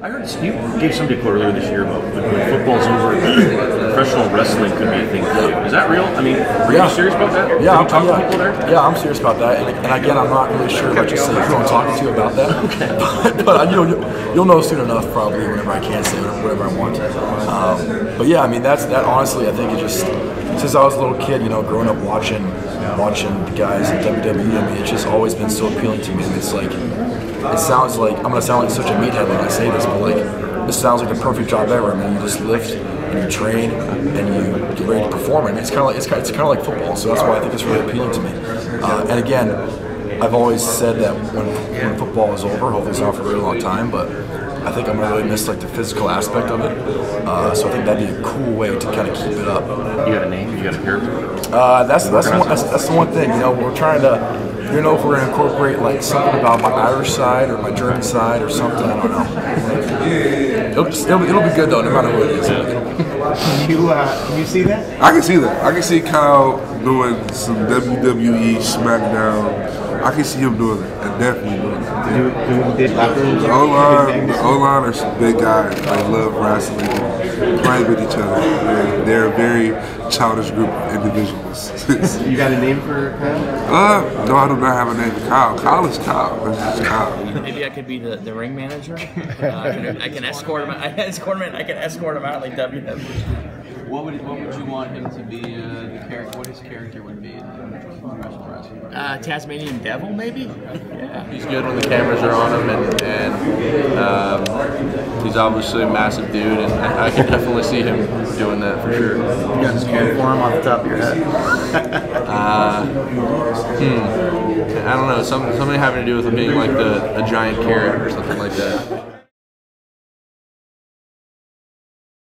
I heard you gave somebody a quote earlier this year about when football's over, professional wrestling could be a thing too. Is that real? I mean, are Yeah. you serious about that? Yeah, I'm, you talked yeah, to people there? yeah, I'm serious about that. And, and again, I'm not really sure what you say who I'm talking to about that. but, but you'll, you'll know soon enough, probably, whenever I can say whatever I want. Um, but yeah, I mean, that's that. Honestly, I think it just since I was a little kid, you know, growing up watching watching the guys in WWE. I mean, it's just always been so appealing to me. And it's like it sounds like I'm gonna sound like such a meathead when I say this, but like this sounds like the perfect job ever. I mean, you just lift and you train and you get ready to perform. And it's kind of like it's kind, it's kind of like football. So that's why I think it's really appealing to me. Uh, and again, I've always said that when, when football is over, hopefully it's not for a really long time, but I think I'm gonna really miss like the physical aspect of it. Uh, so I think that'd be a cool way to kind of keep it up. You got a name? You got a character? Uh, that's that's the, one, that's, that's the one thing. You know, we're trying to. You know, if we're gonna incorporate like something about my Irish side or my German side or something. I don't know. It'll, just, it'll, it'll be good though, no matter what it is. Can you uh, can you see that? I can see that. I can see Kyle doing some WWE SmackDown. I can see him doing it. And definitely doing it. Do, do did? The O line, the O line are some big guys. They love wrestling, playing with each other. They're, they're very childish group of individuals. You got a name for Kyle? uh, no, I do not have a name for Kyle. Kyle is Kyle. That's just Kyle. Maybe I could be the, the ring manager. Uh, I, can, I can escort him. I can escort him. I can escort him out like WWE. What would what would you want him to be? Uh, the character, what his character would be in professional? Uh, Tasmanian Devil, maybe. Yeah. He's good when the cameras are on him, and, and um, he's obviously a massive dude, and I, I can definitely see him doing that for sure. You got a name for him off the top of your head? Uh, hmm. I don't know, some, something having to do with him being like the a giant carrot or something like that.